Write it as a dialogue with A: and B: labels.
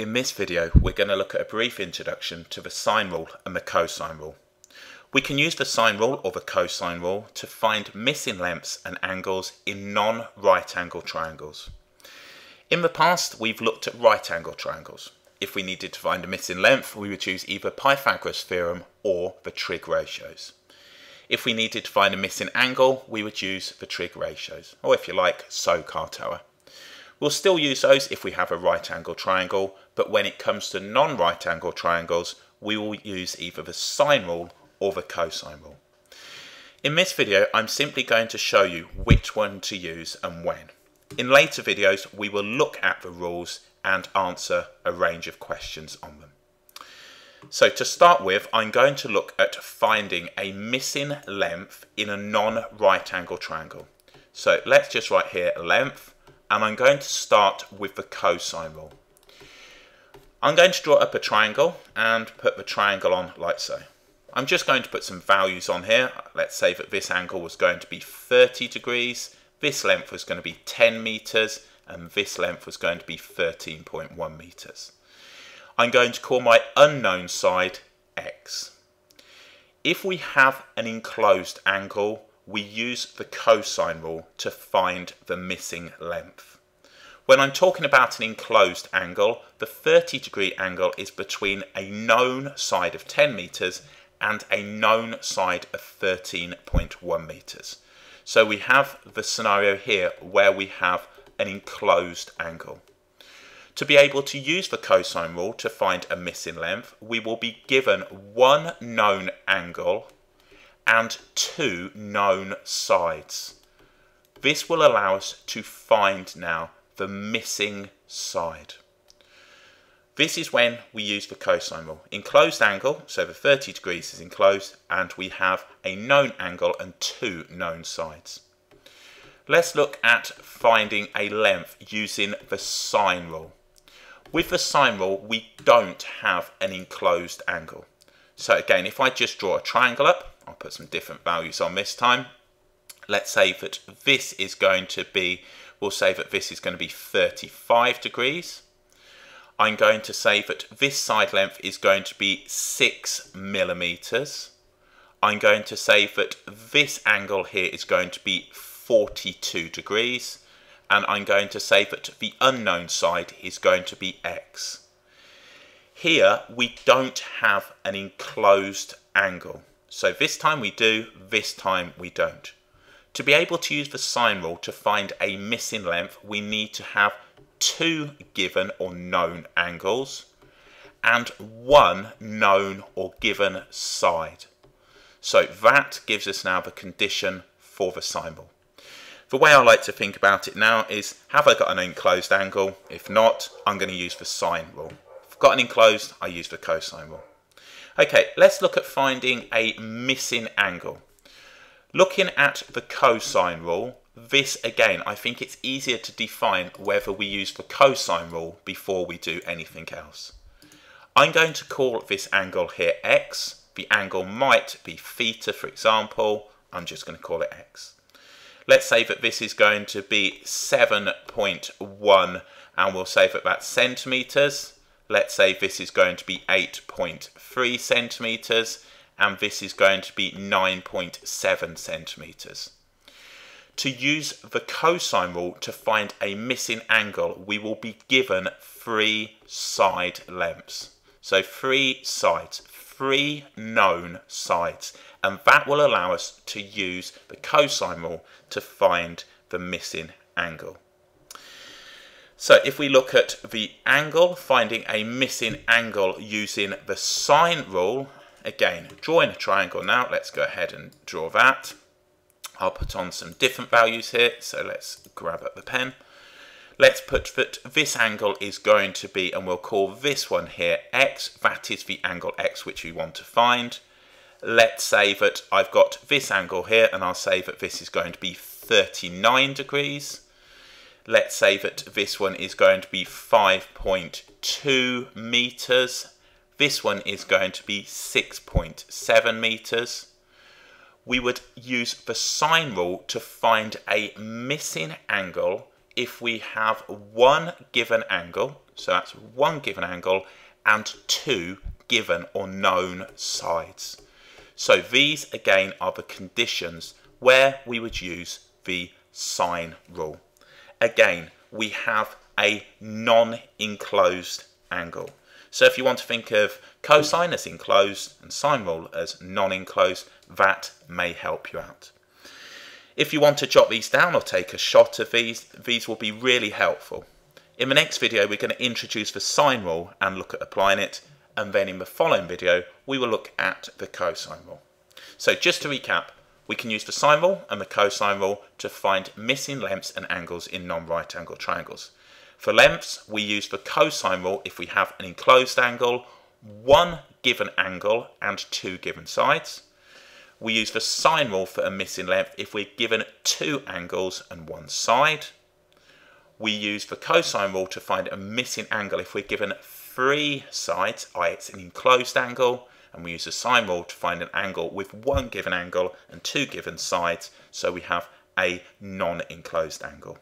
A: In this video, we're going to look at a brief introduction to the sine rule and the cosine rule. We can use the sine rule or the cosine rule to find missing lengths and angles in non-right angle triangles. In the past, we've looked at right angle triangles. If we needed to find a missing length, we would use either Pythagoras theorem or the trig ratios. If we needed to find a missing angle, we would use the trig ratios, or if you like, SOHCAHTOA. We'll still use those if we have a right angle triangle, but when it comes to non-right angle triangles, we will use either the sine rule or the cosine rule. In this video, I'm simply going to show you which one to use and when. In later videos, we will look at the rules and answer a range of questions on them. So to start with, I'm going to look at finding a missing length in a non-right angle triangle. So let's just write here length and I'm going to start with the cosine rule. I'm going to draw up a triangle and put the triangle on like so. I'm just going to put some values on here. Let's say that this angle was going to be 30 degrees, this length was going to be 10 meters, and this length was going to be 13.1 meters. I'm going to call my unknown side x. If we have an enclosed angle, we use the cosine rule to find the missing length. When I'm talking about an enclosed angle, the 30 degree angle is between a known side of 10 meters and a known side of 13.1 meters. So we have the scenario here where we have an enclosed angle. To be able to use the cosine rule to find a missing length, we will be given one known angle and two known sides. This will allow us to find now the missing side. This is when we use the cosine rule. Enclosed angle, so the 30 degrees is enclosed, and we have a known angle and two known sides. Let's look at finding a length using the sine rule. With the sine rule, we don't have an enclosed angle. So again, if I just draw a triangle up, I'll put some different values on this time. Let's say that this is going to be, we'll say that this is going to be 35 degrees. I'm going to say that this side length is going to be 6 millimeters. I'm going to say that this angle here is going to be 42 degrees. And I'm going to say that the unknown side is going to be x. Here, we don't have an enclosed angle. So this time we do, this time we don't. To be able to use the sine rule to find a missing length, we need to have two given or known angles and one known or given side. So that gives us now the condition for the sine rule. The way I like to think about it now is, have I got an enclosed angle? If not, I'm going to use the sine rule. If I've got an enclosed, I use the cosine rule. Okay, let's look at finding a missing angle. Looking at the cosine rule, this again, I think it's easier to define whether we use the cosine rule before we do anything else. I'm going to call this angle here x. The angle might be theta, for example. I'm just going to call it x. Let's say that this is going to be 7.1 and we'll say that that's centimetres. Let's say this is going to be 8.3 centimetres and this is going to be 9.7 centimetres. To use the cosine rule to find a missing angle, we will be given three side lengths. So three sides, three known sides, and that will allow us to use the cosine rule to find the missing angle. So if we look at the angle, finding a missing angle using the sine rule, again, drawing a triangle now, let's go ahead and draw that. I'll put on some different values here, so let's grab up the pen. Let's put that this angle is going to be, and we'll call this one here x, that is the angle x which we want to find. Let's say that I've got this angle here, and I'll say that this is going to be 39 degrees let's say that this one is going to be 5.2 meters. This one is going to be 6.7 meters. We would use the sine rule to find a missing angle if we have one given angle, so that's one given angle, and two given or known sides. So these again are the conditions where we would use the sine rule. Again, we have a non-enclosed angle. So if you want to think of cosine as enclosed and sine rule as non-enclosed, that may help you out. If you want to jot these down or take a shot of these, these will be really helpful. In the next video, we're going to introduce the sine rule and look at applying it. And then in the following video, we will look at the cosine rule. So just to recap, we can use the sine rule and the cosine rule to find missing lengths and angles in non-right angle triangles. For lengths, we use the cosine rule if we have an enclosed angle, one given angle and two given sides. We use the sine rule for a missing length if we're given two angles and one side. We use the cosine rule to find a missing angle if we're given three sides, i.e. it's an enclosed angle, and we use the sine rule to find an angle with one given angle and two given sides, so we have a non-enclosed angle.